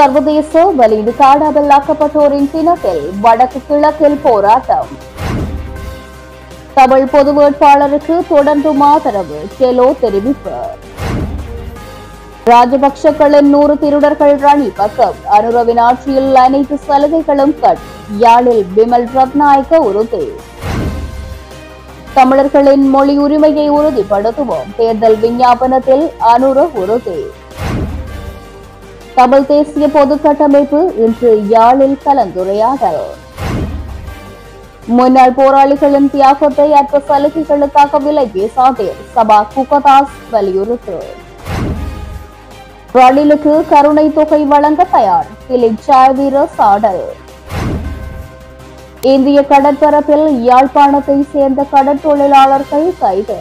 சர்வதேச வலிந்து காணாமல் ஆக்கப்பட்டோரின் தினத்தில் வடக்கு கிழக்கில் போராட்டம். தமிழ் பொது வேட்பாளருக்கு தொடர்ந்தும் ஆதரவு கெலோ தெரிவிப்பு. ராஜபக்சக்களின் நூறு திருடர்கள் ரணி பக்கம் அனுரவின் ஆட்சியில் அனைத்து சலுகைகளும் கட் யாழில் பிமல் ரத்நாயக்க உறுதி. தமிழர்களின் மொழி உரிமையை உறுதிப்படுத்துவோம் தேர்தல் விஞ்ஞாபனத்தில் அனுர உறுதி. தமிழ் தேசிய பொது கட்டமைப்பு இன்று யாழில் கலந்துரையாடல். முன்னாள் போராளிகளின் தியாகத்தை அற்ற சலுகைகளுக்காக விலகி பேசாதீர் சபா குகதாஸ் வலியுறுத்து. ரணிலுக்கு கருணை தொகை வழங்க தயார் திலிப் சாய்வீர சாடல். இந்திய கடற்பரப்பில் யாழ்ப்பாணத்தை சேர்ந்த கடற்தொழிலாளர்கள் கைது.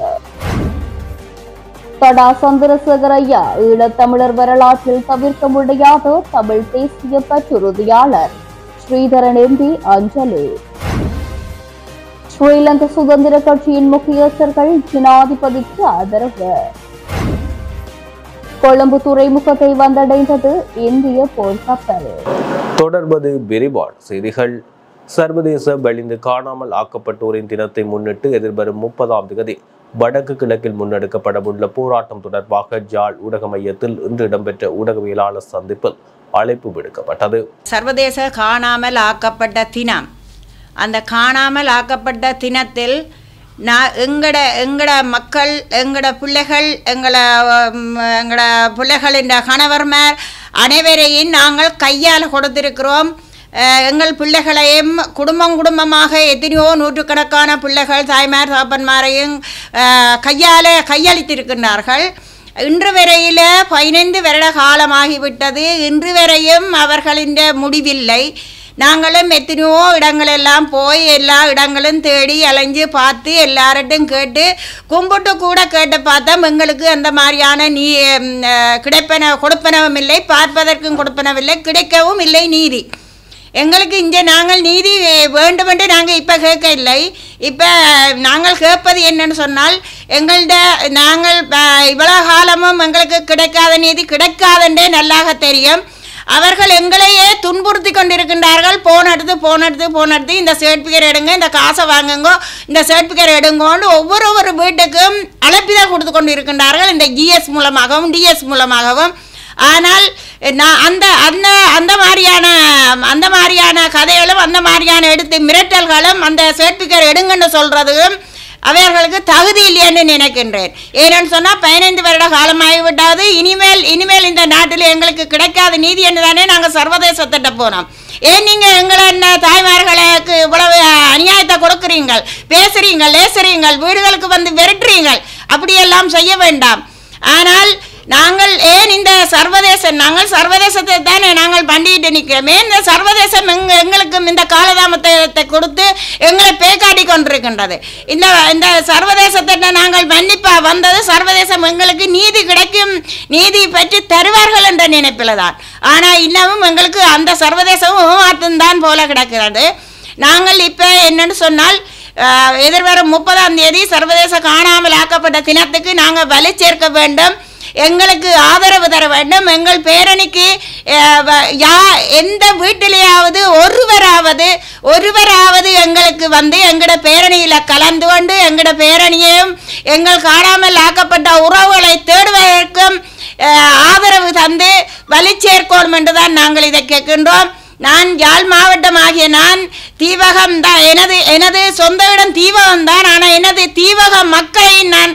தடா சந்திரசேகர் ஐயா ஈழத்தமிழர் வரலாற்றில் தவிர்க்க முடியாத தமிழ் தேசிய பற்றுறுதியாளர் ஸ்ரீதரன் எம்பி அஞ்சலி. ஸ்ரீலங்கா சுதந்திர கட்சியின் முக்கியஸ்தர்கள் ஜனாதிபதிக்கு ஆதரவு. கொழும்பு துறைமுகத்தை வந்தடைந்தது இந்திய போர்க்கப்பல் தொடர்பது விரிவான செய்திகள். சர்வதேச வலிந்து காணாமல் ஆக்கப்பட்டோரின் தினத்தை முன்னிட்டு எதிர்வரும் முப்பதாம் தேதி வடக்கு கிழக்கில் முன்னெடுக்கப்படவுள்ள போராட்டம் தொடர்பாக ஜாழ் ஊடக மையத்தில் இன்று இடம்பெற்ற ஊடகவியலாளர் சந்திப்பில் அழைப்பு விடுக்கப்பட்டது. சர்வதேச காணாமல் ஆக்கப்பட்ட தினம். அந்த காணாமல் ஆக்கப்பட்ட தினத்தில் நான் எங்கட எங்கட மக்கள் எங்கட பிள்ளைகள் எங்களை எங்களோட எங்கட பிள்ளைகளின் கணவர்மார் அனைவரையும் நாங்கள் கையால் கொடுத்திருக்கிறோம். எங்கள் பிள்ளைகளையும் குடும்பம் குடும்பமாக எத்தனையோ நூற்றுக்கணக்கான பிள்ளைகள் தாய்மார் தாப்பன்மாரையும் கையால் கையளித்திருக்கின்றார்கள். இன்று வரையில் பதினைந்து வருட காலமாகிவிட்டது. இன்று வரையும் அவர்களின் முடிவில்லை. நாங்களும் எத்தனையோ இடங்களெல்லாம் போய் எல்லா இடங்களும் தேடி அலைஞ்சு பார்த்து எல்லார்ட்டும் கேட்டு கும்பிட்டு கூட கேட்டு பார்த்தோம். எங்களுக்கு அந்த மாதிரியான நீ கிடைப்பன கொடுப்பனவும் இல்லை பார்ப்பதற்கும் கொடுப்பனவில்லை கிடைக்கவும் இல்லை நீதி. எங்களுக்கு இங்கே நாங்கள் நீதி வேண்டுமென்று நாங்கள் இப்போ கேட்க இல்லை இப்போ நாங்கள் கேட்பது என்னன்னு சொன்னால் எங்கள்ட நாங்கள் இவ்வளோ காலமும் எங்களுக்கு கிடைக்காத நீதி கிடைக்காதென்றே நல்லாக தெரியும். அவர்கள் எங்களையே துன்புறுத்தி கொண்டிருக்கின்றார்கள். போன் எடுத்து போன் எடுத்து போன் எடுத்து இந்த சர்டிஃபிகேட் எடுங்க இந்த காசை வாங்குங்க இந்த சர்டிஃபிகேட் எடுங்கோன்னு ஒவ்வொரு ஒரு வீட்டுக்கும் அழைப்பிதான் கொடுத்து கொண்டு இருக்கின்றார்கள் இந்த ஜிஎஸ் மூலமாகவும் டிஎஸ் மூலமாகவும். ஆனால் நான் அந்த அந்த அந்த மாதிரியான அந்த மாதிரியான கதைகளும் அந்த மாதிரியான எடுத்து மிரட்டல்களும் அந்த சர்டிஃபிகேட் எடுங்கன்னு சொல்கிறதும் அவர்களுக்கு தகுதி இல்லைன்னு நினைக்கின்றேன். ஏன்னு சொன்னால் பதினைந்து வருட காலமாகிவிட்டாது. இனிமேல் இனிமேல் இந்த நாட்டில் எங்களுக்கு கிடைக்காத நீதி என்று தானே நாங்கள் சர்வதேசத்திட்ட போனோம். ஏன் நீங்கள் எங்களை என்ன தாய்மார்களுக்கு இவ்வளவு அநியாயத்தை கொடுக்குறீங்கள்? பேசுறீங்கள் லேசுறீங்கள் வீடுகளுக்கு வந்து விரட்டுறீங்கள். அப்படியெல்லாம் செய்ய வேண்டாம். ஆனால் நாங்கள் ஏன் இந்த சர்வதேச நாங்கள் சர்வதேசத்தை தானே நாங்கள் பண்ணிட்டு நிற்கிறோம் இந்த சர்வதேசம் எங்க எங்களுக்கும் இந்த காலதாமத்தை கொடுத்து எங்களை பேக்காட்டி கொண்டிருக்கின்றது? இந்த இந்த சர்வதேசத்தை நாங்கள் மன்னிப்பா வந்தது. சர்வதேசம் எங்களுக்கு நீதி கிடைக்கும். நீதி பெற்று தருவார்கள் என்ற நினைப்பில் தான். ஆனால் இன்னமும் எங்களுக்கு அந்த சர்வதேசமும் தான் போல கிடக்கிறது. நாங்கள் இப்போ என்னன்னு சொன்னால் எதிர்வரும் முப்பதாம் தேதி சர்வதேச காணாமல் ஆக்கப்பட்ட தினத்துக்கு நாங்கள் வலி சேர்க்க வேண்டும். எங்களுக்கு ஆதரவு தர வேண்டும். எங்கள் பேரணிக்கு வ- யா எந்த வீட்டிலேயாவது ஒருவராவது ஒருவராவது எங்களுக்கு வந்து எங்களோட பேரணியில் கலந்து கொண்டு எங்களோட பேரணியையும் எங்கள் காணாமல் ஆக்கப்பட்ட உறவுகளை தேடுவதற்கும் ஆதரவு தந்து வலி சேர்க்கணும் என்றுதான் நாங்கள் இதை கேட்கின்றோம். நான் யாழ் மாவட்டம் ஆகிய நான் தீவகம் தான் எனது எனது சொந்த இடம் தீவகம் தான். ஆனால் எனது தீவக மக்களை நான்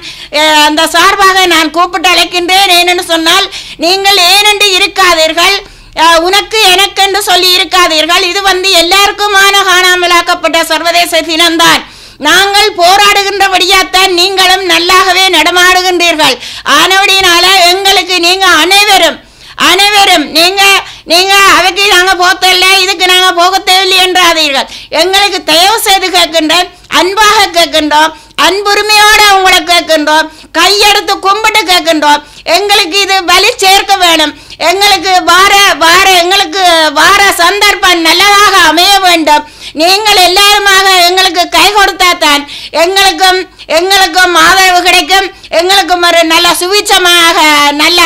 அந்த சார்பாக நான் கூப்பிட்டு அழைக்கின்றேன். ஏனென்று சொன்னால் நீங்கள் ஏனென்று இருக்காதீர்கள். உனக்கு எனக்கென்று சொல்லி இருக்காதீர்கள். இது வந்து எல்லாருக்குமான காணாமலாக்கப்பட்ட சர்வதேச தினம்தான். நாங்கள் போராடுகின்றபடியாத்தான் நீங்களும் நல்லாகவே நடமாடுகின்றீர்கள். ஆனபடியினால எங்களுக்கு நீங்க அனைவரும் அனைவரும் நீங்க நீங்க அதுக்கு நாங்க போத்தல்ல இதுக்கு நாங்க போக தேவையில்லை என்றாதீர்கள். எங்களுக்கு தயவு செய்து கேட்கின்றோம் அன்பாக கேட்கின்றோம் அன்புரிமையோடு உங்களை கேட்கின்றோம் கையெடுத்து கும்பிட்டு கேட்கின்றோம். எங்களுக்கு இது வலி சேர்க்க வேணும். எங்களுக்கு வார வார எங்களுக்கு வார சந்தர்ப்பம் நல்லதாக அமைய வேண்டும். நீங்கள் எல்லாருமாக எங்களுக்கு கை கொடுத்தாதான் எங்களுக்கும் எங்களுக்கும் ஆதரவு கிடைக்கும். எங்களுக்கும் ஒரு நல்ல சுவிச்சமாக நல்ல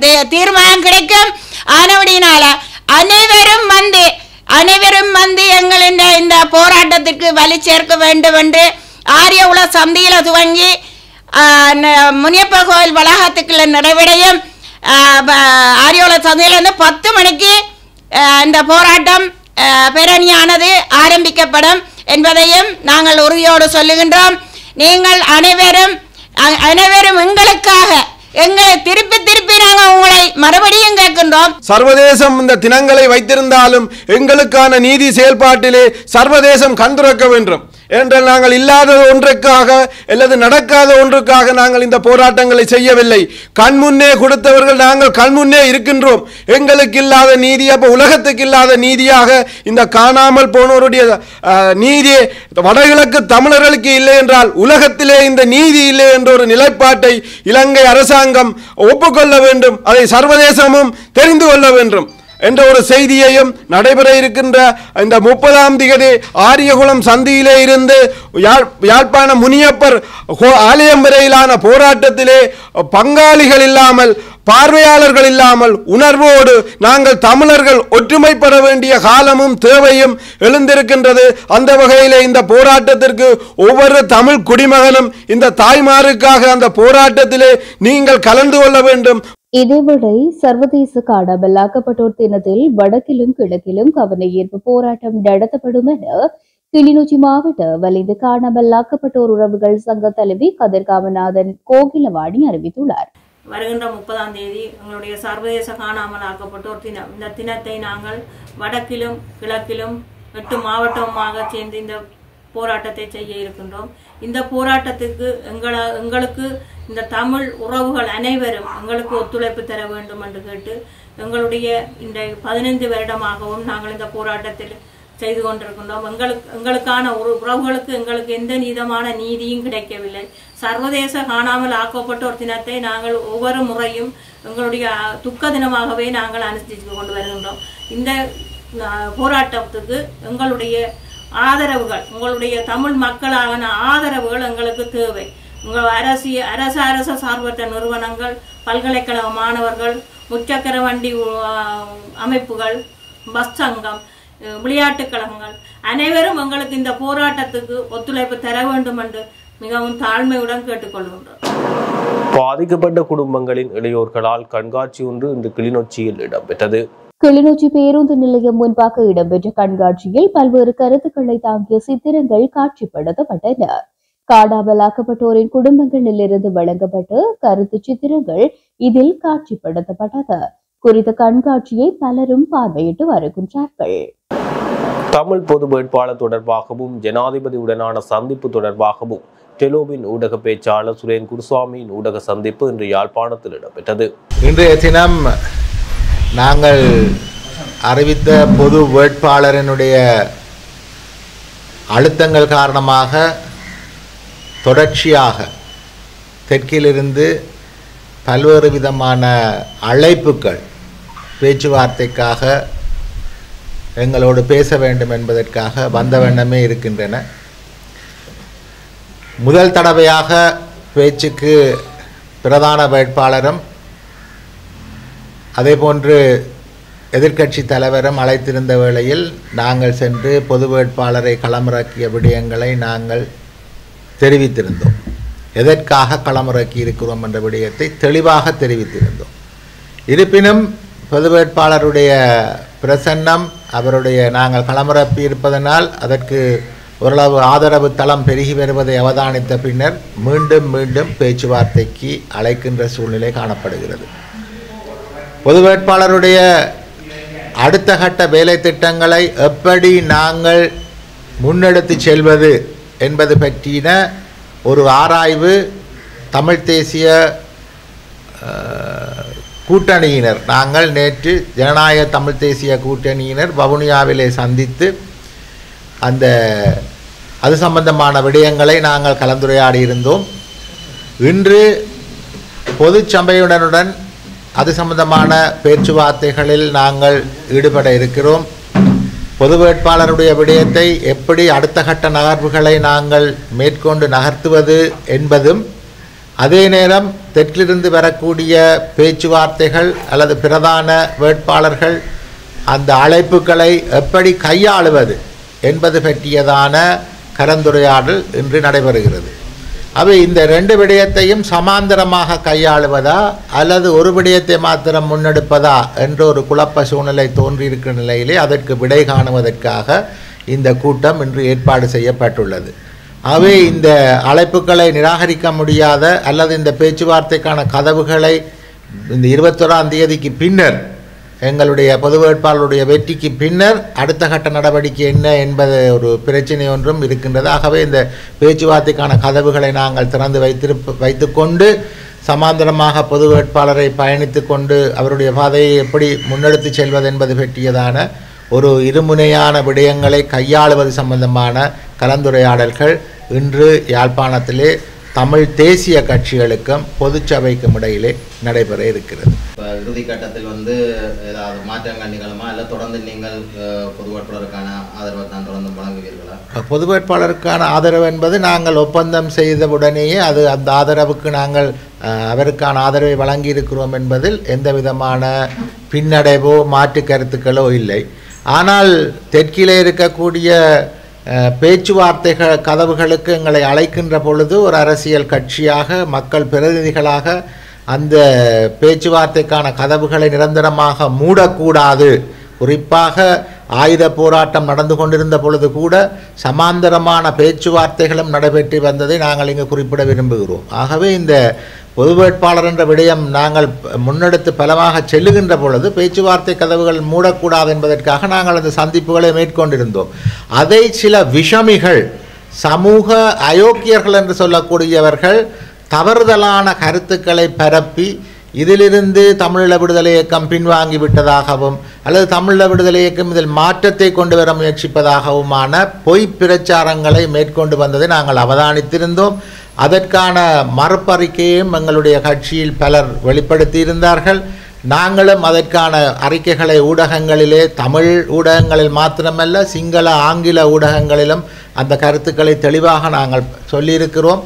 தீ- தீர்மானம் கிடைக்கும். ஆனபடினால அனைவரும் வந்து அனைவரும் வந்து எங்களின் இந்த போராட்டத்திற்கு வலி சேர்க்க வேண்டும் என்று ஆரிய உல சந்தியில் துவங்கி முனியப்ப கோயில் வளாகத்துக்குள்ள நிறைவடையும் ஆரியோல சந்தையிலிருந்து பத்து மணிக்கு இந்த போராட்டம் பேரணியானது ஆரம்பிக்கப்படும் என்பதையும் நாங்கள் உறுதியோடு சொல்லுகின்றோம். நீங்கள் அனைவரும் அனைவரும் எங்களுக்காக எங்களை திருப்பி திருப்பி நாங்கள் உங்களை மறுபடியும் கேட்கின்றோம். சர்வதேசம் இந்த தினங்களை வைத்திருந்தாலும் எங்களுக்கான நீதி செயல்பாட்டிலே சர்வதேசம் கண்துறக்க வேண்டும். என்றால் நாங்கள் இல்லாத ஒன்றுக்காக அல்லது நடக்காத ஒன்றுக்காக நாங்கள் இந்த போராட்டங்களை செய்யவில்லை. கண்முன்னே கொடுத்தவர்கள் நாங்கள் கண்முன்னே இருக்கின்றோம். எங்களுக்கு இல்லாத நீதி அப்போ உலகத்துக்கு இல்லாத நீதியாக இந்த காணாமல் போனோருடைய நீதியே நீதி வடகிழக்கு தமிழர்களுக்கு இல்லை என்றால் உலகத்திலே இந்த நீதி இல்லை என்ற ஒரு நிலைப்பாட்டை இலங்கை அரசாங்கம் ஒப்புக்கொள்ள வேண்டும். அதை சர்வதேசமும் தெரிந்து கொள்ள வேண்டும். என்ற ஒரு செய்தியையும் நடைபெற இருக்கின்ற இந்த முப்பதாம் திகதி ஆரியகுளம் சந்தியிலே இருந்து யாழ் யாழ்ப்பாண முனியப்பர் ஹோ- ஆலயம் வரையிலான போராட்டத்திலே பங்காளிகள் இல்லாமல் பார்வையாளர்கள் இல்லாமல் உணர்வோடு நாங்கள் தமிழர்கள் ஒற்றுமைப்பட வேண்டிய காலமும் தேவையும் எழுந்திருக்கின்றது. அந்த வகையிலே இந்த போராட்டத்திற்கு ஒவ்வொரு தமிழ் குடிமகனும் இந்த தாய்மாருக்காக அந்த போராட்டத்திலே நீங்கள் கலந்து கொள்ள வேண்டும். இதேவேளை சர்வதேச காணாமலாக்கப்பட்டோர் தினத்தில் வடக்கிலும் கிழக்கிலும் கவன ஈர்ப்பு போராட்டம் நடத்தப்படும் என கிளிநொச்சி மாவட்ட வலிந்து காணாமலாக்கப்பட்டோர் உறவுகள் சங்க தலைவி கதிர் காமநாதன் கோகிலவாணி அறிவித்துள்ளார். வருகின்ற முப்பதாம் தேதி எங்களுடைய சர்வதேச காணாமல் ஆக்கப்பட்டோர் தினம். இந்த தினத்தை நாங்கள் வடக்கிலும் கிழக்கிலும் எட்டு மாவட்டமாக சேர்ந்து இந்த போராட்டத்தை செய்ய இருக்கின்றோம். இந்த போராட்டத்துக்கு எங்கள எங்களுக்கு இந்த தமிழ் உறவுகள் அனைவரும் எங்களுக்கு ஒத்துழைப்பு தர வேண்டும் என்று கேட்டு எங்களுடைய இந்த பதினைந்து வருடமாகவும் நாங்கள் இந்த போராட்டத்தில் செய்து கொண்டிருக்கின்றோம். எங்களுக்கு எங்களுக்கான ஒரு உறவுகளுக்கு எங்களுக்கு எந்த நீதமான நீதியும் கிடைக்கவில்லை. சர்வதேச காணாமல் ஆக்கப்பட்ட ஒரு தினத்தை நாங்கள் ஒவ்வொரு முறையும் எங்களுடைய துக்க தினமாகவே நாங்கள் அனுசரித்து கொண்டு வருகின்றோம். இந்த போராட்டத்துக்கு எங்களுடைய ஆதரவுகள். உங்களுடைய தமிழ் மக்களான ஆதரவுகள் எங்களுக்கு தேவை. உங்கள் அரசிய அரச அரச சார்பற்ற நிறுவனங்கள் பல்கலைக்கழக மாணவர்கள் முச்சக்கர வண்டி அமைப்புகள் பஸ் சங்கம் விளையாட்டுக் கழகங்கள். அனைவரும் எங்களுக்கு இந்த போராட்டத்துக்கு ஒத்துழைப்பு தர வேண்டும் என்று மிகவும் தாழ்மையுடன் கேட்டுக்கொள்கின்றோம். பாதிக்கப்பட்ட குடும்பங்களின் இளையோர்களால் கண்காட்சி ஒன்று இன்று கிளிநொச்சியில் இடம்பெற்றது. கிளிநொச்சி பேருந்து நிலையம் முன்பாக இடம்பெற்ற கண்காட்சியில் பல்வேறு கருத்துக்களை தாங்கிய சித்திரங்கள் காட்சிப்படுத்தப்பட்டன. காணாமலாக்கப்பட்டோரின் குடும்பங்களிலிருந்து வழங்கப்பட்ட கருத்து சித்திரங்கள் இதில் காட்சிப்படுத்தப்பட்டது குறித்த கண்காட்சியை பலரும் பார்வையிட்டு வருகின்றார்கள். தமிழ் பொது வேட்பாளர் தொடர்பாகவும் ஜனாதிபதியுடனான சந்திப்பு தொடர்பாகவும் டெலோவின் ஊடக பேச்சாளர் சுரேன் குருசாமியின் ஊடக சந்திப்பு இன்று யாழ்ப்பாணத்தில் இடம்பெற்றது. இன்றைய தினம் நாங்கள் அறிவித்த பொது வேட்பாளரினுடைய அழுத்தங்கள் காரணமாக தொடர்ச்சியாக தெற்கிலிருந்து பல்வேறு விதமான அழைப்புகள் பேச்சுவார்த்தைக்காக எங்களோடு பேச வேண்டும் என்பதற்காக வந்த வண்ணமே இருக்கின்றன. முதல் தடவையாக பேச்சுக்கு பிரதான வேட்பாளரும் அதே போன்று எதிர்க்கட்சி தலைவரும் அழைத்திருந்த வேளையில் நாங்கள் சென்று பொது வேட்பாளரை களமிறக்கிய விடயங்களை நாங்கள் தெரிவித்திருந்தோம். எதற்காக களமிறக்கி இருக்கிறோம் என்ற விடயத்தை தெளிவாக தெரிவித்திருந்தோம். இருப்பினும் பொது வேட்பாளருடைய பிரசன்னம் அவருடைய நாங்கள் களமிறப்பி இருப்பதனால் அதற்கு ஓரளவு ஆதரவு தளம் பெருகி வருவதை அவதானித்த பின்னர் மீண்டும் மீண்டும் பேச்சுவார்த்தைக்கு அழைக்கின்ற சூழ்நிலை காணப்படுகிறது. பொது வேட்பாளருடைய அடுத்த கட்ட வேலை திட்டங்களை எப்படி நாங்கள் முன்னெடுத்து செல்வது என்பது பற்றின ஒரு ஆராய்வு தமிழ் தேசிய கூட்டணியினர் நாங்கள் நேற்று ஜனநாயக தமிழ் தேசிய கூட்டணியினர் வவுனியாவிலே சந்தித்து அந்த அது சம்பந்தமான விடயங்களை நாங்கள் கலந்துரையாடி இருந்தோம் இன்று பொது சபையுடனுடன் அது சம்பந்தமான பேச்சுவார்த்தைகளில் நாங்கள் ஈடுபட இருக்கிறோம். பொது வேட்பாளருடைய விடயத்தை எப்படி அடுத்த கட்ட நகர்வுகளை நாங்கள் மேற்கொண்டு நகர்த்துவது என்பதும் அதே நேரம் தெற்கிலிருந்து வரக்கூடிய பேச்சுவார்த்தைகள் அல்லது பிரதான வேட்பாளர்கள் அந்த அழைப்புகளை எப்படி கையாளுவது என்பது பற்றியதான கலந்துரையாடல் இன்று நடைபெறுகிறது. அவை இந்த ரெண்டு விடயத்தையும் சமாந்தரமாக கையாளுவதா அல்லது ஒரு விடயத்தை மாத்திரம் முன்னெடுப்பதா என்ற ஒரு குழப்ப சூழ்நிலை தோன்றியிருக்கிற நிலையிலே அதற்கு விடை காணுவதற்காக இந்த கூட்டம் இன்று ஏற்பாடு செய்யப்பட்டுள்ளது. அவை இந்த அழைப்புகளை நிராகரிக்க முடியாத அல்லது இந்த பேச்சுவார்த்தைக்கான கதவுகளை இந்த இருபத்தொராம் தேதிக்கு பின்னர் எங்களுடைய பொது வேட்பாளருடைய வெற்றிக்கு பின்னர் அடுத்த கட்ட நடவடிக்கை என்ன என்பது ஒரு பிரச்சனை ஒன்றும் இருக்கின்றது. ஆகவே இந்த பேச்சுவார்த்தைக்கான கதவுகளை நாங்கள் திறந்து வைத்திருப்ப வைத்துக்கொண்டு சமாந்தரமாக பொது வேட்பாளரை பயணித்து கொண்டு அவருடைய பாதையை எப்படி முன்னெடுத்து செல்வது என்பது பற்றியதான ஒரு இருமுனையான விடயங்களை கையாளுவது சம்பந்தமான கலந்துரையாடல்கள் இன்று யாழ்ப்பாணத்திலே தமிழ் தேசிய கட்சிகளுக்கும் பொதுச்சபைக்கும் இடையிலே நடைபெற இருக்கிறது. இப்போ இறுதி கட்டத்தில் வந்து ஏதாவது மாற்றங்கள் நிகழுமா? இல்லை தொடர்ந்து நீங்கள் பொது வேட்பாளருக்கான ஆதரவை தான் தொடர்ந்து வழங்குவீர்களா? பொது வேட்பாளருக்கான ஆதரவு என்பது நாங்கள் ஒப்பந்தம் செய்தவுடனேயே அது அந்த ஆதரவுக்கு நாங்கள் அவருக்கான ஆதரவை வழங்கியிருக்கிறோம் என்பதில் எந்த விதமான பின்னடைவோ மாற்று கருத்துக்களோ இல்லை. ஆனால் தெற்கிலே இருக்கக்கூடிய பேச்சுவார்த்தைகள் கதவுகளுக்கு எங்களை அழைக்கின்ற பொழுது ஒரு அரசியல் கட்சியாக மக்கள் பிரதிநிதிகளாக அந்த பேச்சுவார்த்தைக்கான கதவுகளை நிரந்தரமாக மூடக்கூடாது. குறிப்பாக ஆயுத போராட்டம் நடந்து கொண்டிருந்த பொழுது கூட சமாந்தரமான பேச்சுவார்த்தைகளும் நடைபெற்று வந்ததை நாங்கள் இங்கு குறிப்பிட விரும்புகிறோம். ஆகவே இந்த பொது வேட்பாளர் என்ற விடயம் நாங்கள் முன்னெடுத்து பலமாக செல்லுகின்ற பொழுது பேச்சுவார்த்தை கதவுகள் மூடக்கூடாது என்பதற்காக நாங்கள் அந்த சந்திப்புகளை மேற்கொண்டிருந்தோம். அதை சில விஷமிகள் சமூக அயோக்கியர்கள் என்று சொல்லக்கூடியவர்கள் தவறுதலான கருத்துக்களை பரப்பி இதிலிருந்து தமிழீழ விடுதலை இயக்கம் பின்வாங்கி விட்டதாகவும் அல்லது தமிழீழ விடுதலை இயக்கம் இதில் மாற்றத்தை கொண்டு வர முயற்சிப்பதாகவுமான பொய் பிரச்சாரங்களை மேற்கொண்டு வந்ததை நாங்கள் அவதானித்திருந்தோம். அதற்கான மறுப்பறிக்கையும் எங்களுடைய கட்சியில் பலர் வெளிப்படுத்தியிருந்தார்கள். நாங்களும் அதற்கான அறிக்கைகளை ஊடகங்களிலே தமிழ் ஊடகங்களில் மாத்திரமல்ல சிங்கள ஆங்கில ஊடகங்களிலும் அந்த கருத்துக்களை தெளிவாக நாங்கள் சொல்லியிருக்கிறோம்.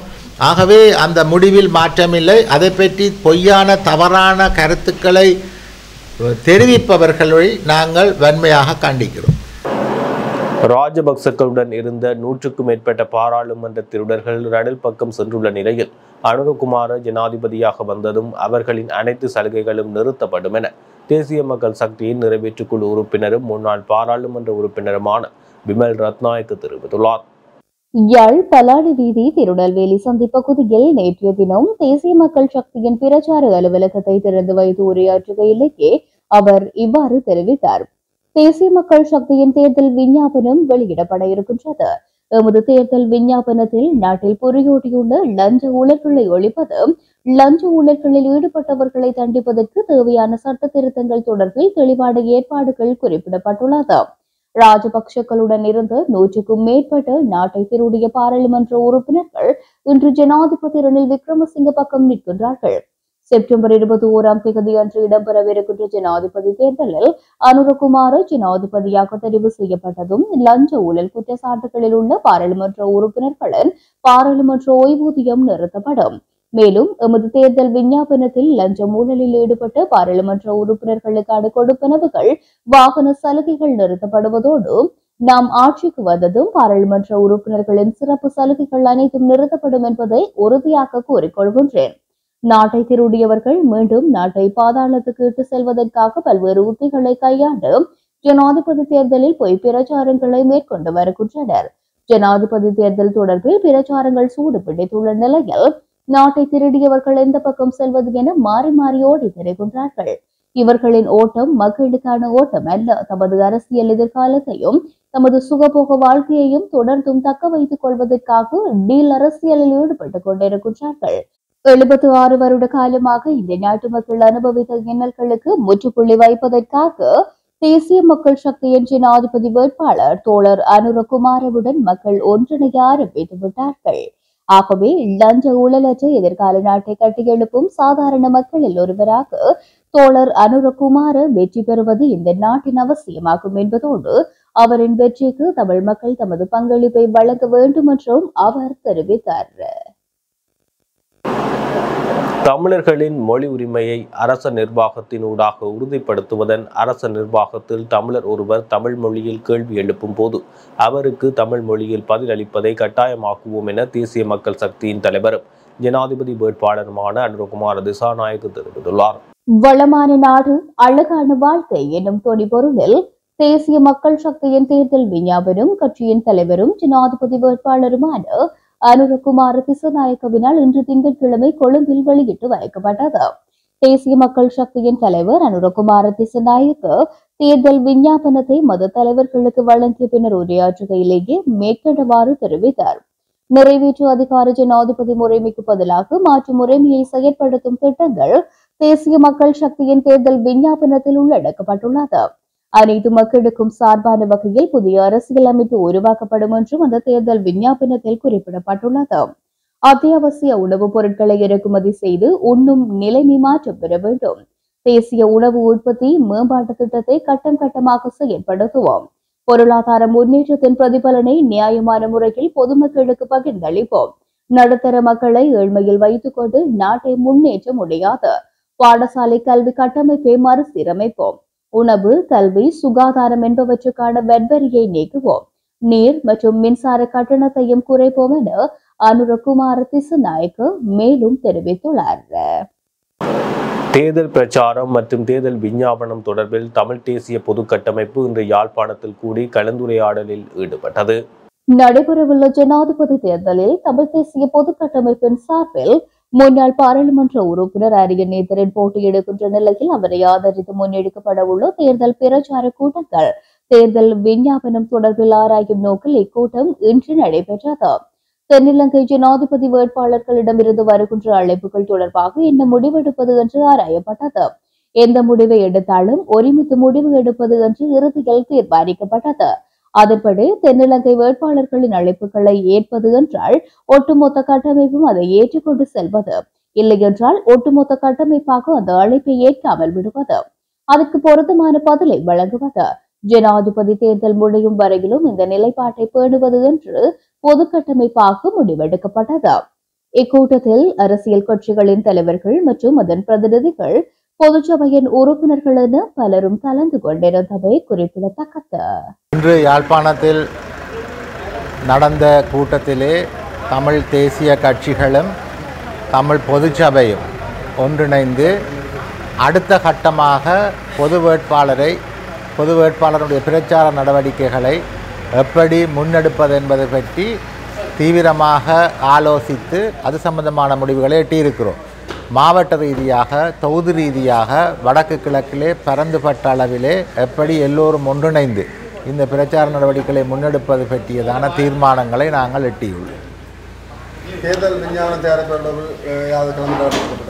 ஆகவே அந்த முடிவில் மாற்றமில்லை. அதை பற்றி பொய்யான தவறான கருத்துக்களை தெரிவிப்பவர்களை நாங்கள் வன்மையாக கண்டிக்கிறோம். ராஜபக்சக்களுடன் இருந்த நூற்றுக்கும் மேற்பட்ட பாராளுமன்ற திருடர்கள் ரணில் பக்கம் சென்றுள்ள நிலையில் அனுரகுமார ஜனாதிபதியாக வந்ததும் அவர்களின் அனைத்து சலுகைகளும் நிறுத்தப்படும் என தேசிய மக்கள் சக்தியின் நிறைவேற்றுக்குழு உறுப்பினரும் முன்னாள் பாராளுமன்ற உறுப்பினருமான விமல் ரத்நாயக்கு தெரிவித்துள்ளார். யாழ் பலாடி வீதி திருநெல்வேலி சந்திப்பகுதியில் நேற்றைய தினம் தேசிய மக்கள் சக்தியின் பிரச்சார அலுவலகத்தை திறந்து வைத்து உரையாற்றுகையிலேயே அவர் இவ்வாறு தெரிவித்தார். தேசிய மக்கள் சக்தியின் தேர்தல் விஞ்ஞாபனம் வெளியிடப்பட இருக்கின்றது எமது தேர்தல் விஞ்ஞாபனத்தில் நாட்டில் புரியோட்டியுள்ள லஞ்ச ஊழல்களை ஒழிப்பது லஞ்ச ஊழல்களில் ஈடுபட்டவர்களை தண்டிப்பதற்கு தேவையான சட்ட திருத்தங்கள் தொடர்பில் தெளிவான ஏற்பாடுகள் குறிப்பிடப்பட்டுள்ளது. ராஜபக்ஷக்களுடன் இருந்து நூற்றுக்கும் மேற்பட்ட நாட்டை திருடிய பாராளுமன்ற உறுப்பினர்கள் இன்று ஜனாதிபதி ரணில் விக்ரமசிங்க பக்கம் நிற்கின்றார்கள். செப்டம்பர் இருபத்தி ஓராம் தேதி அன்று இடம்பெறவிருக்கின்ற ஜனாதிபதி தேர்தலில் அனுரகுமார ஜனாதிபதியாக தெரிவு செய்யப்பட்டதும் லஞ்ச ஊழல் குற்றச்சாட்டுகளில் உள்ள பாராளுமன்ற உறுப்பினர்களின் பாராளுமன்ற ஓய்வூதியம் நிறுத்தப்படும். மேலும் எமது தேர்தல் விஞ்ஞாபனத்தில் லஞ்ச ஊழலில் ஈடுபட்ட பாராளுமன்ற உறுப்பினர்களுக்கான கொடுப்பனவுகள் வாகன சலுகைகள் நிறுத்தப்படுவதோடு நாம் ஆட்சிக்கு வந்ததும் பாராளுமன்ற உறுப்பினர்களின் சிறப்பு சலுகைகள் அனைத்தும் நிறுத்தப்படும் என்பதை உறுதியாக கூறிக்கொள்கின்றேன். நாட்டை திருடியவர்கள் மீண்டும் நாட்டை பாதாளத்துக்கு இட்டு செல்வதற்காக பல்வேறு உத்திகளை கையாண்டு ஜனாதிபதி தேர்தலில் பொய் பிரச்சாரங்களை மேற்கொண்டு வருகின்றனர். ஜனாதிபதி தேர்தல் தொடர்பில் பிரச்சாரங்கள் சூடு பிடித்துள்ள நிலையில் நாட்டை திருடியவர்கள் எந்த பக்கம் செல்வது என மாறி மாறி ஓடி திரைகின்றார்கள். இவர்களின் ஓட்டம் மக்களுக்கான ஓட்டம் அல்ல. தமது அரசியல் எதிர்காலத்தையும் தமது சுகபோக வாழ்க்கையையும் தொடர்ந்தும் தக்க வைத்துக் கொள்வதற்காக டீல் அரசியலில் ஈடுபட்டுக் கொண்டிருக்கின்றார்கள். எழுபத்து ஆறு வருட காலமாக இந்த நாட்டு மக்கள் அனுபவித்த இன்னல்களுக்கு முற்றுப்புள்ளி வைப்பதற்காக தேசிய மக்கள் சக்தியின் ஜனாதிபதி வேட்பாளர் தோழர் அனுரகுமாரவுடன் மக்கள் ஒன்றிணைய ஆரம்பித்து விட்டார்கள் ஆகவே லஞ்ச ஊழலற்ற எதிர்கால நாட்டை கட்டியெழுப்பும் சாதாரண மக்களில் ஒருவராக தோழர் அனுரகுமார வெற்றி பெறுவது இந்த நாட்டின் அவசியமாகும் என்பதோடு அவரின் வெற்றிக்கு தமிழ் மக்கள் தமது பங்களிப்பை வழங்க வேண்டும் என்றும் அவர் தெரிவித்தார். தமிழர்களின் மொழி உரிமையை அரச நிர்வாகத்தினூடாக உறுதிப்படுத்துவதன் அரச நிர்வாகத்தில் தமிழர் ஒருவர் தமிழ் மொழியில் கேள்வி எழுப்பும் போது அவருக்கு தமிழ் மொழியில் பதிலளிப்பதை கட்டாயமாக்குவோம் என தேசிய மக்கள் சக்தியின் தலைவரும் ஜனாதிபதி வேட்பாளருமான அனுரகுமார் திசாநாயக்கு தெரிவித்துள்ளார். வளமான நாடு அழகான வாழ்க்கை எனும் தொனிபொருளில் தேசிய மக்கள் சக்தியின் தேர்தல் விஞ்ஞாபனம் கட்சியின் தலைவரும் ஜனாதிபதி வேட்பாளருமான அனுரகுமார் திசநாயக்கவினால் இன்று திங்கட்கிழமை கொழும்பில் வெளியிட்டு வைக்கப்பட்டது. தேசிய மக்கள் சக்தியின் தலைவர் அனுரகுமார திசநாயக்க தேர்தல் விஞ்ஞாபனத்தை மத தலைவர்களுக்கு வழங்கிய பின்னர் உரையாற்றுகையிலேயே மேற்கண்டவாறு தெரிவித்தார். நிறைவேற்று அதிகார ஜனாதிபதி முறைமைக்கு பதிலாக மாற்று முறைமையை செயற்படுத்தும் திட்டங்கள் தேசிய மக்கள் சக்தியின் தேர்தல் விஞ்ஞாபனத்தில் உள்ளடக்கப்பட்டுள்ளது. அனைத்து மக்களுக்கும் சார்பான வகையில் புதிய அரசியல் அமைப்பு உருவாக்கப்படும் என்றும் அந்த தேர்தல் விஞ்ஞாபனத்தில் குறிப்பிடப்பட்டுள்ளது. அத்தியாவசிய உணவுப் பொருட்களை இறக்குமதி செய்து உண்ணும் நிலைமை மாற்றம் பெற வேண்டும். தேசிய உணவு உற்பத்தி மேம்பாட்டு திட்டத்தை கட்டம் கட்டமாக செயற்படுத்துவோம் பொருளாதார முன்னேற்றத்தின் பிரதிபலனை நியாயமான முறையில் பொதுமக்களுக்கு பகிர்ந்தளிப்போம். நடுத்தர மக்களை ஏழ்மையில் வைத்துக் கொண்டு நாட்டை முன்னேற்ற முடியாது. பாடசாலை கல்வி கட்டமைப்பை மறுசீரமைப்போம். உணவு கல்வி சுகாதாரம் என்பவற்றுக்கான வெட்வரியை நீக்குவோம். நீர் மற்றும் மின்சார கட்டணத்தையும் குறைப்போம் என அனுரகுமார திசுநாயக்கு மேலும் தெரிவித்துள்ளார். தேர்தல் பிரச்சாரம் மற்றும் தேர்தல் விஞ்ஞாபனம் தொடர்பில் தமிழ் தேசிய பொது கட்டமைப்பு இன்று யாழ்ப்பாணத்தில் கூடி கலந்துரையாடலில் ஈடுபட்டது. நடைபெறவுள்ள ஜனாதிபதி தேர்தலில் தமிழ் தேசிய பொது கட்டமைப்பின் சார்பில் முன்னாள் பாராளுமன்ற உறுப்பினர் அரியன் நேதரன் போட்டியிடுகின்ற நிலையில் அவரை ஆதரித்து முன்னெடுக்கப்பட உள்ள தேர்தல் பிரச்சார கூட்டங்கள். தேர்தல் விஞ்ஞாபனம் தொடர்பில் ஆராயும் நோக்கில் இக்கூட்டம் இன்று நடைபெற்றது. தென்னிலங்கை ஜனாதிபதி வேட்பாளர்களிடமிருந்து வருகின்ற அழைப்புகள் தொடர்பாக என்ன முடிவெடுப்பது என்று ஆராயப்பட்டது. எந்த முடிவை எடுத்தாலும் ஒருமித்து முடிவு எடுப்பது என்று இறுதியில் தீர்மானிக்கப்பட்டது. அதன்படி தென்னிலங்கை வேட்பாளர்களின் அழைப்புகளை ஏற்பது என்றால் ஒட்டுமொத்த கட்டமைப்பும் அதை ஏற்றுக்கொண்டு செல்வது. இல்லையென்றால் ஒட்டுமொத்த கட்டமைப்பாக அந்த அழைப்பை ஏற்காமல் விடுவது. அதுக்கு பொருத்தமான பதிலை வழங்குவது. ஜனாதிபதி தேர்தல் முடியும் வரையிலும் இந்த நிலைப்பாட்டை பேணுவது என்று பொது கட்டமைப்பாக முடிவெடுக்கப்பட்டது. இக்கூட்டத்தில் அரசியல் கட்சிகளின் தலைவர்கள் மற்றும் அதன் பிரதிநிதிகள் பொதுச்சபையின் உறுப்பினர்கள் என பலரும் கலந்து கொண்டிருந்தவை குறிப்பிடத்தக்கது. இன்று யாழ்ப்பாணத்தில் நடந்த கூட்டத்திலே தமிழ் தேசிய கட்சிகளும் தமிழ் பொதுச்சபையும் ஒன்றிணைந்து அடுத்த கட்டமாக பொது வேட்பாளரை பொது வேட்பாளருடைய பிரச்சார நடவடிக்கைகளை எப்படி முன்னெடுப்பது என்பது பற்றி தீவிரமாக ஆலோசித்து அது சம்பந்தமான முடிவுகளை எட்டியிருக்கிறோம். மாவட்ட ரீதியாக தொகுதி ரீதியாக வடக்கு கிழக்கிலே பரந்துபட்ட அளவிலே எப்படி எல்லோரும் ஒன்றிணைந்து இந்த பிரச்சார நடவடிக்கைகளை முன்னெடுப்பது பற்றியதான தீர்மானங்களை நாங்கள் எட்டியுள்ளோம்.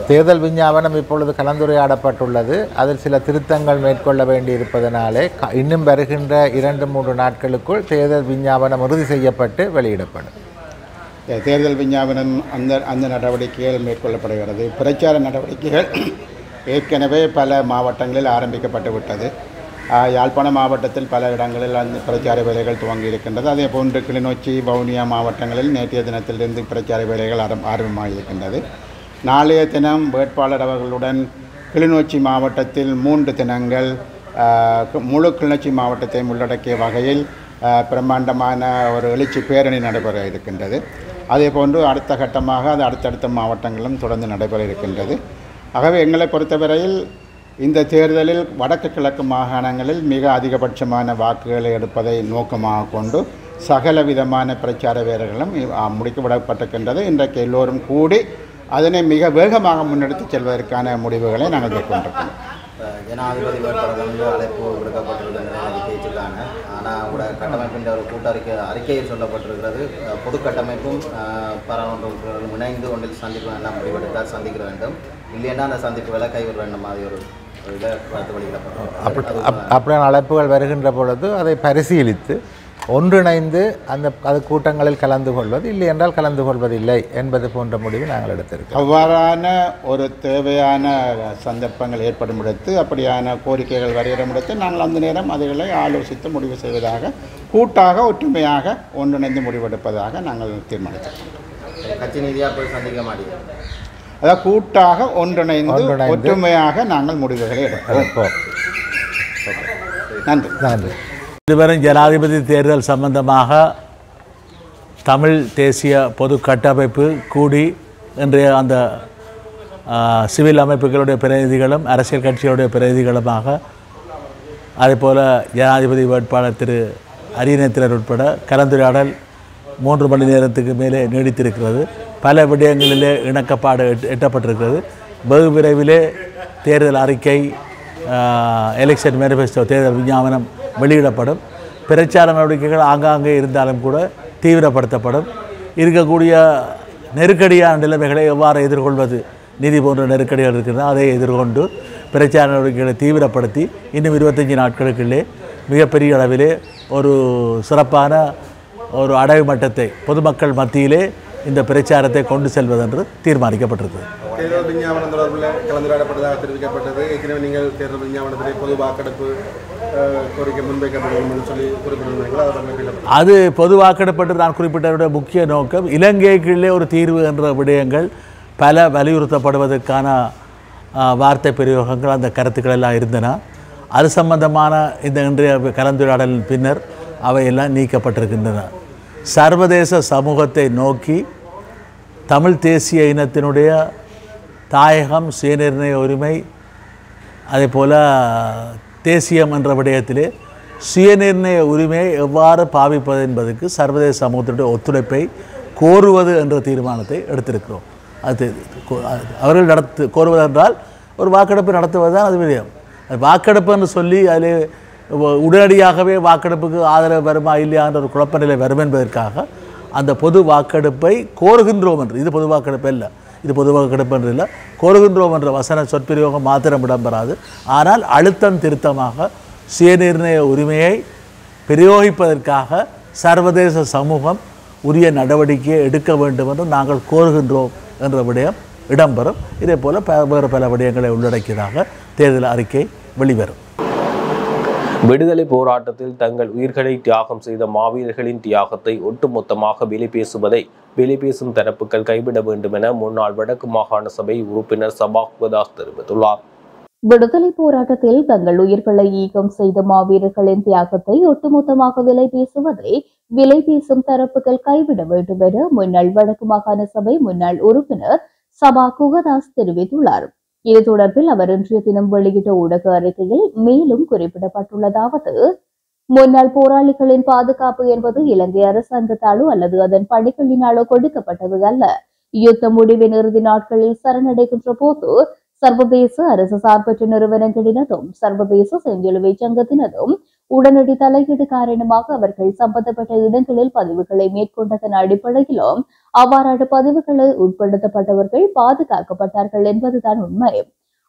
தேர்தல் விஞ்ஞாபனம் இப்பொழுது கலந்துரையாடப்பட்டுள்ளது. அதில் சில திருத்தங்கள் மேற்கொள்ள வேண்டியிருப்பதனாலே க- இன்னும் வருகின்ற இரண்டு மூன்று நாட்களுக்குள் தேர்தல் விஞ்ஞாபனம் உறுதி செய்யப்பட்டு வெளியிடப்படும். தேர்தல் விஞ்ஞாபனம் அந்த அந்த நடவடிக்கைகள் மேற்கொள்ளப்படுகிறது. பிரச்சார நடவடிக்கைகள் ஏற்கனவே பல மாவட்டங்களில் ஆரம்பிக்கப்பட்டு விட்டது. யாழ்ப்பாண மாவட்டத்தில் பல இடங்களில் அந்த பிரச்சார வேலைகள் துவங்கி இருக்கின்றது. அதே போன்று கிளிநொச்சி வவுனியா மாவட்டங்களில் நேற்றைய தினத்திலிருந்து பிரச்சார வேலைகள் ஆரம் ஆரம்பமாக இருக்கின்றது நாளைய தினம் வேட்பாளர் அவர்களுடன் கிளிநொச்சி மாவட்டத்தில் மூன்று தினங்கள் முழு கிளிநொச்சி மாவட்டத்தை உள்ளடக்கிய வகையில் பிரம்மாண்டமான ஒரு எழுச்சி பேரணி நடைபெற இருக்கின்றது. அதே போன்று அடுத்த கட்டமாக அது அடுத்தடுத்த மாவட்டங்களிலும் தொடர்ந்து நடைபெற இருக்கின்றது. ஆகவே எங்களை பொறுத்தவரையில் இந்த தேர்தலில் வடக்கு கிழக்கு மாகாணங்களில் மிக அதிகபட்சமான வாக்குகளை எடுப்பதை நோக்கமாக கொண்டு சகல விதமான பிரச்சார வீரர்களும் முடிக்கப்படப்பட்டிருக்கின்றது. இன்றைக்கு எல்லோரும் கூடி அதனை மிக வேகமாக முன்னெடுத்து செல்வதற்கான முடிவுகளை நாங்கள் மேற்கொண்டிருக்கிறோம். ஜனாதிபதி வேட்பாளர் அழைப்பு விடுக்கப்பட்டிருக்கின்ற பேச்சுக்கான ஆனால் கூட கட்டமைப்பின் ஒரு கூட்டறிக்கை அறிக்கையில் சொல்லப்பட்டிருக்கிறது. பொது கட்டமைப்பும் பாராளுமன்ற உறுப்பினர்களும் இணைந்து ஒன்றில் சந்திப்பு எல்லாம் முடிவெடுத்தால் சந்திக்க வேண்டும். இல்லைன்னா அந்த சந்திப்புகளை கைவிட வேண்டும் மாதிரி ஒரு அப்படியான அழைப்புகள் வருகின்ற பொழுது அதை பரிசீலித்து ஒன்றிணைந்து அந்த அது கூட்டங்களில் கலந்து கொள்வது இல்லை என்றால் கலந்து கொள்வதில்லை என்பது போன்ற முடிவு நாங்கள் எடுத்திருக்கிறோம். அவ்வாறான ஒரு தேவையான சந்தர்ப்பங்கள் ஏற்படும் இடத்து அப்படியான கோரிக்கைகள் வருகிற இடத்து நாங்கள் அந்த நேரம் அதுகளை ஆலோசித்து முடிவு செய்வதாக கூட்டாக ஒற்றுமையாக ஒன்றிணைந்து முடிவெடுப்பதாக நாங்கள் தீர்மானித்தோம் கட்சி ரீதியாக போய் சந்திக்க மாட்டேங்குது அதாவது கூட்டாக ஒன்றிணைந்து ஒன்றிணைந்து. ஒற்றுமையாக நாங்கள் முடிவுகளை எடுப்போம். நன்றி. நன்றி. இதுவரை ஜனாதிபதி தேர்தல் சம்பந்தமாக தமிழ் தேசிய பொது கட்டமைப்பு கூடி இன்றைய அந்த சிவில் அமைப்புகளுடைய பிரதிநிதிகளும் அரசியல் கட்சிகளுடைய பிரதிநிதிகளுமாக அதேபோல் ஜனாதிபதி வேட்பாளர் திரு அரியநேத்திரர் உட்பட கலந்துரையாடல் மூன்று மணி நேரத்துக்கு மேலே நீடித்திருக்கிறது. பல விடயங்களிலே இணக்கப்பாடு எட்- எட்டப்பட்டிருக்கிறது. வெகு விரைவிலே தேர்தல் அறிக்கை எலெக்ஷன் மேனிஃபெஸ்டோ தேர்தல் விஞ்ஞாபனம் வெளியிடப்படும். பிரச்சார நடவடிக்கைகள் ஆங்காங்கே இருந்தாலும் கூட தீவிரப்படுத்தப்படும். இருக்கக்கூடிய நெருக்கடியான நிலைமைகளை எவ்வாறு எதிர்கொள்வது? நிதி போன்ற நெருக்கடிகள் இருக்கிறதோ அதை எதிர்கொண்டு பிரச்சார நடவடிக்கைகளை தீவிரப்படுத்தி இன்னும் இருபத்தஞ்சி நாட்களுக்குள்ளே மிகப்பெரிய அளவிலே ஒரு சிறப்பான ஒரு அடைவு மட்டத்தை பொதுமக்கள் மத்தியிலே இந்த பிரச்சாரத்தை கொண்டு செல்வதென்று தீர்மானிக்கப்பட்டிருக்கிறது. தேர்தல் விஞ்ஞாபனம் தொடர்பில் கலந்துரையாடப்பட்டதாக தெரிவிக்கப்பட்டது. ஏற்கனவே நீங்கள் தேர்தல் விஞ்ஞாபனத்திலே பொது வாக்கெடுப்பு கோரிக்கை முன்வைக்கப்படும் என்று சொல்லி குறிப்பிட்டிருந்தீங்களா அது பொது வாக்கெடுப்பட்டு நான் குறிப்பிட்டதோட முக்கிய நோக்கம். இலங்கைக்குள்ளே ஒரு தீர்வு என்ற விடயங்கள் பல வலியுறுத்தப்படுவதற்கான வார்த்தை பிரயோகங்கள் அந்த கருத்துக்கள் எல்லாம் இருந்தன. அது சம்பந்தமான இந்த இன்றைய கலந்துரையாடலின் பின்னர் அவையெல்லாம் நீக்கப்பட்டிருக்கின்றன. சர்வதேச சமூகத்தை நோக்கி தமிழ் தேசிய இனத்தினுடைய தாயகம் சுயநிர்ணய உரிமை அதே போல் தேசியம் என்ற விடயத்திலே சுயநிர்ணய உரிமையை எவ்வாறு பாவிப்பது என்பதற்கு சர்வதேச சமூகத்தினுடைய ஒத்துழைப்பை கோருவது என்ற தீர்மானத்தை எடுத்திருக்கிறோம். அது கோ- அவர்கள் நடத்து கோருவது என்றால் ஒரு வாக்கெடுப்பு நடத்துவது தான் அது விடயம். அது வாக்கெடுப்புன்னு சொல்லி அதில் உடனடியாகவே வாக்கெடுப்புக்கு ஆதரவு வருமா இல்லையா என்ற ஒரு குழப்ப நிலை வரும் என்பதற்காக அந்த பொது வாக்கெடுப்பை கோருகின்றோம் என்று இது பொது வாக்கெடுப்பு இல்லை இது பொதுவாக வாக்கெடுப்பு கோருகின்றோம் என்ற வசன சொற்பிரயோகம் மாத்திரம் இடம்பெறாது. ஆனால் அழுத்தம் திருத்தமாக சுயநிர்ணய உரிமையை பிரயோகிப்பதற்காக சர்வதேச சமூகம் உரிய நடவடிக்கையை எடுக்க வேண்டும் என்று நாங்கள் கோருகின்றோம் என்ற விடயம் இடம்பெறும். இதே போல வேறு பல விடயங்களை உள்ளடக்கியதாக தேர்தல் அறிக்கை வெளிவரும். விடுதலை போராட்டத்தில் தங்கள் உயிர்களை தியாகம் செய்த மாவீரர்களின் தியாகத்தை ஒட்டுமொத்தமாக வெளிப்பேசுவதை பேசுவதை தரப்புகள் கைவிட வேண்டும் என முன்னாள் வடக்கு மாகாண சபை உறுப்பினர் சபாக்வதாஸ் தெரிவித்துள்ளார். விடுதலை போராட்டத்தில் தங்கள் உயிர்களை ஈகம் செய்த மாவீரர்களின் தியாகத்தை ஒட்டுமொத்தமாக விலை பேசுவதை விலை பேசும் தரப்புகள் கைவிட வேண்டும் என முன்னாள் வடக்கு மாகாண சபை முன்னாள் உறுப்பினர் சபா குகதாஸ் தெரிவித்துள்ளார். இது தொடர்பில் அவர் இன்றைய தினம் வெளியிட்ட ஊடக அறிக்கையில் மேலும் குறிப்பிடப்பட்டுள்ளதாவது முன்னாள் போராளிகளின் பாதுகாப்பு என்பது இலங்கை அரசாங்கத்தாலோ அல்லது அதன் பணிகளினாலோ கொடுக்கப்பட்டது அல்ல. யுத்த முடிவின் இறுதி நாட்களில் சரணடைகின்ற போது சர்வதேச அரசு சார்பற்ற நிறுவனங்களினதும் சர்வதேச செஞ்சிலுவை சங்கத்தினதும் உடனடி தலையீடு காரணமாக அவர்கள் சம்பந்தப்பட்ட இடங்களில் பதிவுகளை மேற்கொண்டதன் அடிப்படையிலும் அவ்வாறான பதிவுகளை உட்படுத்தப்பட்டவர்கள் பாதுகாக்கப்பட்டார்கள் என்பதுதான் உண்மை.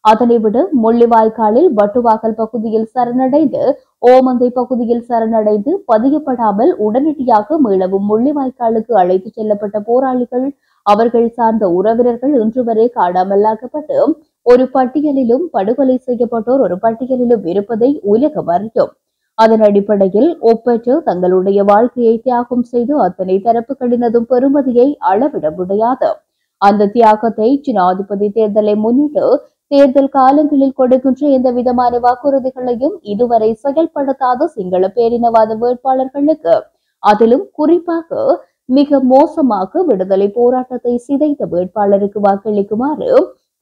அதனை விட முள்ளிவாய்க்காலில் வட்டுவாக்கல் பகுதியில் சரணடைந்து ஓமந்தை பகுதியில் சரணடைந்து பதியப்படாமல் உடனடியாக மீளவும் முள்ளிவாய்க்காலுக்கு அழைத்துச் செல்லப்பட்ட போராளிகள் அவர்கள் சார்ந்த உறவினர்கள் இன்று வரை காணாமலாக்கப்பட்டு ஒரு பட்டியலிலும் படுகொலை செய்யப்பட்டோர் ஒரு பட்டியலிலும் இருப்பதை உலகம் அறியும். அதன் அடிப்படையில் ஒப்பற்று தங்களுடைய வாழ்க்கையை தியாகம் செய்து அத்தனை தரப்புகளினதும் பெருமதியை அளவிட முடியாது. அந்த தியாகத்தை ஜனாதிபதி தேர்தலை முன்னிட்டு தேர்தல் காலங்களில் கொடுக்கின்ற எந்த விதமான வாக்குறுதிகளையும் இதுவரை செயல்படுத்தாத சிங்கள பேரினவாத வேட்பாளர்களுக்கு. அதிலும் குறிப்பாக மிக மோசமாக விடுதலை போராட்டத்தை சிதைத்த வேட்பாளருக்கு வாக்களிக்குமாறு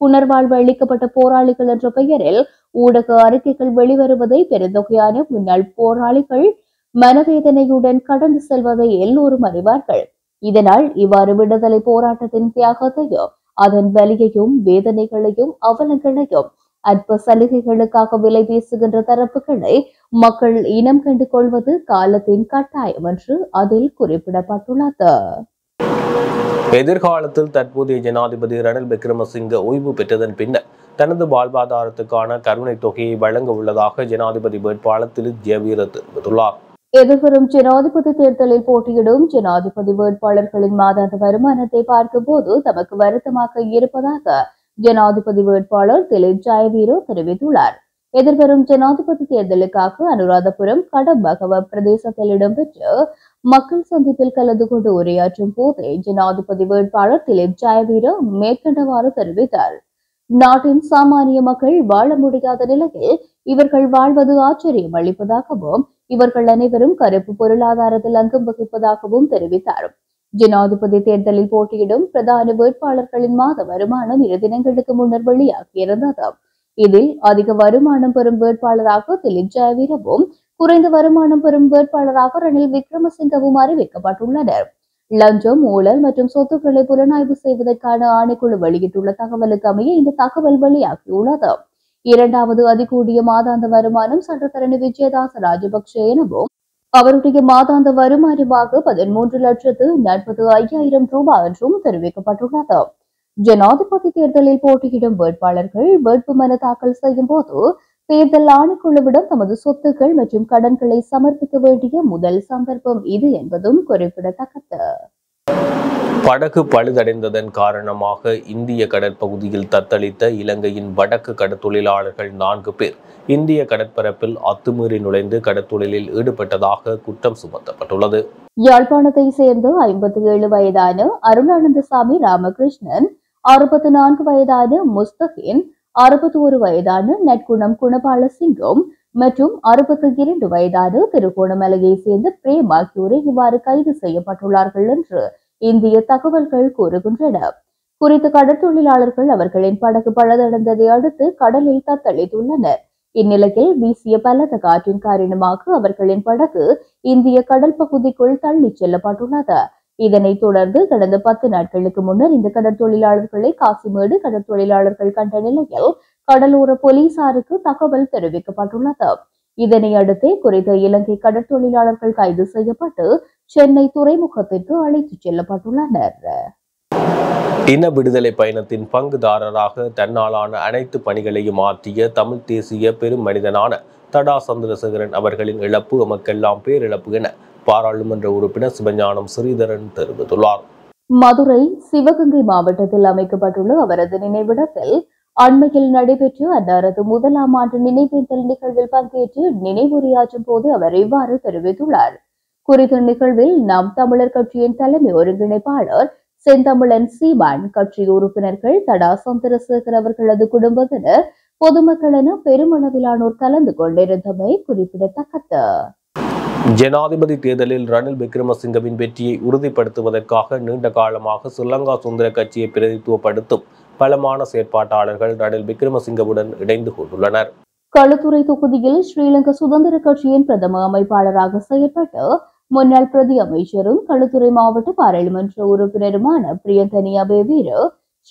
புனர்வாழ்வு அளிக்கப்பட்ட போராளிகள் என்ற பெயரில் ஊடக அறிக்கைகள் வெளிவருவதை பெருந்தொகையான முன்னாள் போராளிகள் மனவேதனையுடன் கடந்து செல்வதை எல்லோரும் அறிவார்கள். இதனால் இவ்வாறு விடுதலை போராட்டத்தின் தியாகத்தையும் அதன் வலியையும் வேதனைகளையும் அவலங்களையும் அற்ப சலுகைகளுக்காக விலை பேசுகின்ற தரப்புகளை மக்கள் இனம் கண்டு கொள்வது காலத்தின் கட்டாயம் என்று அதில் குறிப்பிடப்பட்டுள்ளது. எதிர்காலத்தில் தற்போதைய ஜனாதிபதி ரணில் விக்ரமசிங்க ஓய்வு பெற்றதன் பின்னர் தனது வாழ்வாதாரத்துக்கான கருணை தொகையை வழங்க உள்ளதாக ஜனாதிபதி வேட்பாளர் திரு ஜெயவீர தெரிவித்துள்ளார். எதிர்வரும் ஜனாதிபதி தேர்தலில் போட்டியிடும் ஜனாதிபதி வேட்பாளர்களின் மாதாந்த வருமானத்தை பார்க்கும்போது தமக்கு வருத்தமாக இருப்பதாக ஜனாதிபதி வேட்பாளர் திலீப் ஜாயவீரோ தெரிவித்துள்ளார். எதிர்வரும் ஜனாதிபதி தேர்தலுக்காக அனுராதபுரம் கடம்பகவ பிரதேசத்தில் இடம்பெற்ற மக்கள் சந்திப்பில் கலந்து கொண்டு உரையாற்றும் போதே ஜனாதிபதி வேட்பாளர் திலீப் ஜாயவீரோ மேற்கண்டவாறு தெரிவித்தார். நாட்டின் சாமானிய மக்கள் வாழ முடியாத நிலையில் இவர்கள் வாழ்வது ஆச்சரியம் அளிப்பதாகவும் இவர்கள் அனைவரும் கருப்பு பொருளாதாரத்தில் அங்கம் வகிப்பதாகவும் தெரிவித்தார். ஜனாதிபதி தேர்தலில் போட்டியிடும் பிரதான வேட்பாளர்களின் மாத வருமானம் இரு தினங்களுக்கு முன்னர் வெளியாகியிருந்தது இதில் அதிக வருமானம் பெறும் வேட்பாளராக திலீப் ஜெயவீரவும் குறைந்த வருமானம் பெறும் வேட்பாளராக ரணில் விக்ரமசிங்கவும் அறிவிக்கப்பட்டுள்ளனர். லஞ்சம் ஊழல் மற்றும் சொத்துக்களை புலனாய்வு செய்வதற்கான ஆணைக்குழு வெளியிட்டுள்ள தகவலுக்கு அமைய இந்த தகவல் வெளியாகியுள்ளது. இரண்டாவது அதிகூடிய மாதாந்த வருமானம் சட்டத்தரணி விஜயதாச ராஜபக்ஷ எனவும் அவருடைய மாதாந்த வருமானமாக பதிமூன்று லட்சத்து நாற்பது ஐயாயிரம் ரூபாய் என்றும் தெரிவிக்கப்பட்டுள்ளது. ஜனாதிபதி தேர்தலில் போட்டியிடும் வேட்பாளர்கள் வேட்புமனு தாக்கல் செய்யும் போது தேர்தல் ஆணைக்குழுவிடம் தமது சொத்துக்கள் மற்றும் கடன்களை சமர்ப்பிக்க வேண்டிய முதல் சந்தர்ப்பம் இது என்பதும் குறிப்பிடத்தக்கது. படகு பழுதடைந்ததன் காரணமாக இந்திய கடற்பகுதியில் தத்தளித்த இலங்கையின் வடக்கு கடற்தொழிலாளர்கள் நான்கு பேர். இந்திய கடற்பரப்பில் அத்துமீறி நுழைந்து கடற்தொழிலில் ஈடுபட்டதாக குற்றம் சுமத்தப்பட்டுள்ளது. யாழ்ப்பாணத்தை சேர்ந்த ஐம்பத்தி ஏழு வயதான அருளானந்தசாமி ராமகிருஷ்ணன் அறுபத்தி நான்கு வயதான முஸ்தகின் அறுபத்தி ஒரு வயதான நட்குணம் குணபால சிங்கம் மற்றும் அறுபத்தி இரண்டு வயதான திருகோணமலையை சேர்ந்த பிரேம் ஆகியோரை இவ்வாறு கைது செய்யப்பட்டுள்ளார்கள் என்று இந்திய தகவல்கள் கூறுகின்றன. குறித்த கடற்தொழிலாளர்கள் அவர்களின் படகு பழுதடைந்ததை அடுத்து கடலில் தத்தளித்துள்ளனர். இந்நிலையில் வீசிய பலத்த காற்றின் காரணமாக அவர்களின் படகு இந்திய கடல் பகுதிக்குள் தள்ளிச் செல்லப்பட்டுள்ளது. இதனைத் தொடர்ந்து கடந்த பத்து நாட்களுக்கு முன்னர் இந்த கடற்தொழிலாளர்களை காசிமேடு கடற்தொழிலாளர்கள் கண்ட நிலையில் கடலோர போலீசாருக்கு தகவல் தெரிவிக்கப்பட்டுள்ளது. இதனை அடுத்தே குறித்த இலங்கை கடற்தொழிலாளர்கள் கைது செய்யப்பட்டு சென்னை துறைமுகத்திற்கு அழைத்துச் செல்லப்பட்டுள்ளனர். இன விடுதலை பயணத்தின் பங்குதாரராக தன்னாலான அனைத்து பணிகளையும் ஆற்றிய தமிழ் தேசிய பெரும் மனிதனான தடா சந்திரசேகரன் அவர்களின் இழப்பு எமக்கெல்லாம் பேரிழப்பு என பாராளுமன்ற உறுப்பினர் சிவஞானம் ஸ்ரீதரன் தெரிவித்துள்ளார். மதுரை சிவகங்கை மாவட்டத்தில் அமைக்கப்பட்டுள்ள அவரது நினைவிடத்தில் அண்மையில் நடைபெற்ற அன்னாரது முதலாம் ஆண்டு நினைவேந்தல் நிகழ்வில் பங்கேற்று நினைவுரையாற்றும் போது அவர் இவ்வாறு தெரிவித்துள்ளார். குறித்த நிகழ்வில் நாம் தமிழர் கட்சியின் தலைமை ஒருங்கிணைப்பாளர் செந்தமிழன் சீமான் கட்சி உறுப்பினர்கள் தடா சந்திரசேகர் அவர்களது குடும்பத்தினர் பொதுமக்கள் என பெருமளவிலானோர் கலந்து கொண்டிருந்தமை குறிப்பிடத்தக்கது. ஜனாதிபதி தேர்தலில் ரணில் விக்ரமசிங்கவின் வெற்றியை உறுதிப்படுத்துவதற்காக நீண்ட காலமாக ஸ்ரீலங்கா சுதந்திர கட்சியை பிரதித்துவப்படுத்தும் பலமான செயற்பாட்டாளர்கள் ரணில் விக்ரமசிங்கவுடன் இணைந்து கொண்டுள்ளனர். களுத்துறை தொகுதியில் ஸ்ரீலங்கா சுதந்திர கட்சியின் பிரதம அமைப்பாளராக செயல்பட்டு முன்னாள் பிரதி அமைச்சரும் களுத்துறை மாவட்ட பாராளுமன்ற உறுப்பினருமான பிரியங்கனி அபேவீர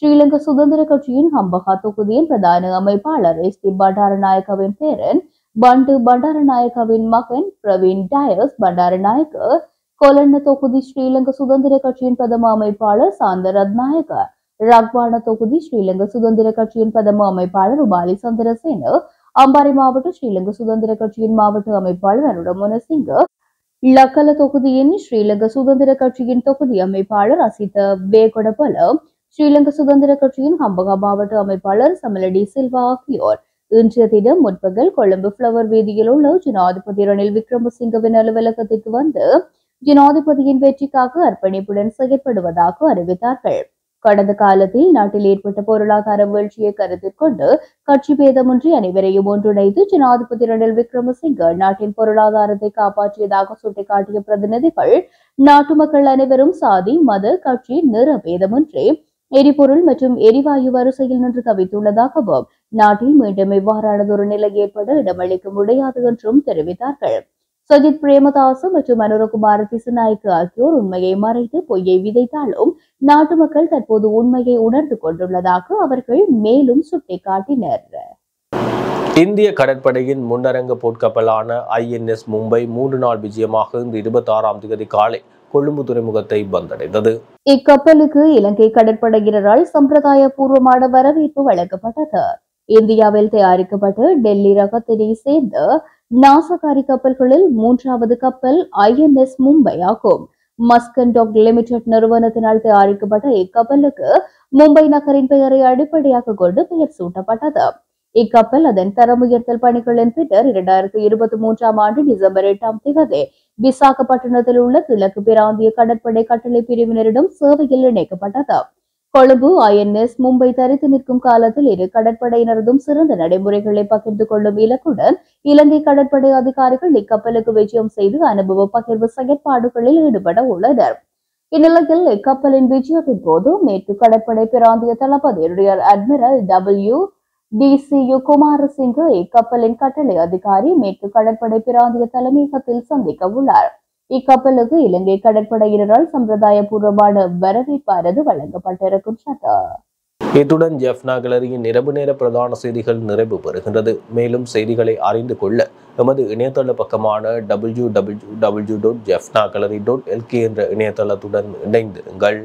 ஸ்ரீலங்கா சுதந்திர கட்சியின் ஹம்பகா தொகுதியின் பிரதான அமைப்பாளர் எஸ் டி பண்டாரநாயக்கவின் பேரன் பண்டு பண்டாரநாயக்கவின் மகன் பிரவீன் டயஸ் பண்டாரநாயக்க கொலண்ண தொகுதி ஸ்ரீலங்கா சுதந்திர கட்சியின் பிரதம அமைப்பாளர் சாந்த ரத்நாயக்க ரக்வான தொகுதி ஸ்ரீலங்கா சுதந்திர கட்சியின் பிரதம அமைப்பாளர் உபாலி சந்திரசேன அம்பாறை மாவட்ட ஸ்ரீலங்கா சுதந்திர கட்சியின் மாவட்ட அமைப்பாளர் அருடமுன சிங்க லக்கல தொகுதியின் ஸ்ரீலங்கா சுதந்திர கட்சியின் தொகுதி அமைப்பாளர் அசித வேகொடபல ஸ்ரீலங்கா சுதந்திர கட்சியின் ஹம்பகா மாவட்ட அமைப்பாளர் சமலடி சில்வா ஆகியோர். இன்றைய தினம் முற்பகல் கொழும்பு பிளவர் வீதியில் உள்ள ஜனாதிபதி ரணில் விக்ரமசிங்கவின் அலுவலகத்திற்கு வந்து ஜனாதிபதியின் வெற்றிக்காக அர்ப்பணிப்புடன் செயற்படுவதாக அறிவித்தார்கள். கடந்த காலத்தில் நாட்டில் ஏற்பட்ட பொருளாதார வீழ்ச்சியை கருத்தில் கொண்டு கட்சி பேதமின்றி அனைவரையும் ஒன்றிணைத்து ஜனாதிபதி ரணில் விக்ரமசிங்க நாட்டின் பொருளாதாரத்தை காப்பாற்றியதாக சுட்டிக்காட்டிய பிரதிநிதிகள் நாட்டு மக்கள் அனைவரும் சாதி மத கட்சி நிற பேதமின்றி எரிபொருள் மற்றும் எரிவாயு வரிசையில் நின்று தவித்துள்ளதாகவும் நாட்டில் மீண்டும் இவ்வாறானதொரு நிலை ஏற்பட இடமளிக்க முடியாது என்றும் தெரிவித்தார்கள். சஜித் பிரேமதாசு மற்றும் அனுரகுமார திசுநாய்க்கு ஆகியோர் உண்மையை மறைத்து பொய்யை விதைத்தாலும் நாட்டு மக்கள் தற்போது உண்மையை உணர்ந்து கொண்டுள்ளதாக அவர்கள் மேலும் சுட்டிக்காட்டினர். இந்திய கடற்படையின் முன்னரங்க போர்க்கப்பலான ஐஎன்எஸ் மும்பை மூன்று நாள் விஜயமாக இன்று இருபத்தி ஆறாம் தேதி காலை கொழும்பு துறைமுகத்தை வந்தடைந்தது. இக்கப்பலுக்கு இலங்கை கடற்படையினரால் சம்பிரதாய பூர்வமான வரவேற்பு வழங்கப்பட்டது. இந்தியாவில் தயாரிக்கப்பட்டு டெல்லி ரகத்தினை சேர்ந்த நாசகாரி கப்பல்களில் மூன்றாவது கப்பல் ஐஎன்எஸ் மும்பை ஆகும். மஸ்கன்டாக் லிமிடெட் நிறுவனத்தினால் தயாரிக்கப்பட்ட இக்கப்பலுக்கு மும்பை நகரின் பெயரை அடிப்படையாக கொண்டு பெயர் சூட்டப்பட்டது. இக்கப்பல் அதன் தரம் உயர்த்தல் பணிகளின் பின்னர் இரண்டாயிரத்தி இருபத்தி மூன்றாம் ஆண்டு டிசம்பர் எட்டாம் தேதி விசாகப்பட்டினத்தில் உள்ள கிழக்கு பிராந்திய கடற்படை கட்டளை பிரிவினரிடம் சேவையில் இணைக்கப்பட்டது. கொழும்பு ஐஎன்எஸ் மும்பை தரித்து நிற்கும் காலத்தில் இரு கடற்படையினரதும் சிறந்த நடைமுறைகளை பகிர்ந்து கொள்ளும் இலக்குடன் இலங்கை கடற்படை அதிகாரிகள் இக்கப்பலுக்கு விஜயம் செய்து அனுபவ பகிர்வு செயற்பாடுகளில் ஈடுபட உள்ளனர். இந்நிலையில் இக்கப்பலின் விஜயத்தின் போது மேற்கு கடற்படை பிராந்திய தளபதி ரியர் அட்மிரல் டபிள்யூ டிசியு குமாரசிங்க இக்கப்பலின் கட்டளை அதிகாரி மேற்கு கடற்படை பிராந்திய தலைமையகத்தில் சந்திக்க உள்ளார். இக்கப்பலுக்கு இலங்கை கடற்படையினரால் சம்பிரதாய பூர்வமான வரவேற்பானது வழங்கப்பட்டிருக்கின்றது இத்துடன் ஜெஃப்னா கிளரியின் இரவு நேர பிரதான செய்திகள் நிறைவு பெறுகின்றது. மேலும் செய்திகளை அறிந்து கொள்ள எமது இணையதள பக்கமான W W W dot Jaffna gallery dot LK என்ற இணையதளத்துடன் இணைந்திருங்கள்.